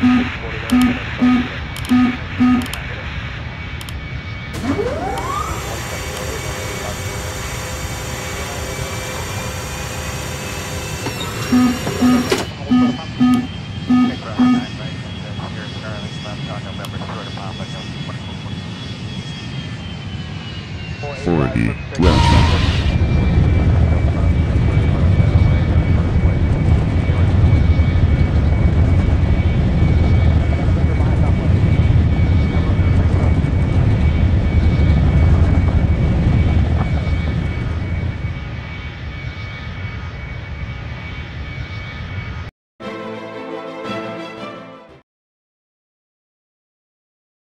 40, Welcome.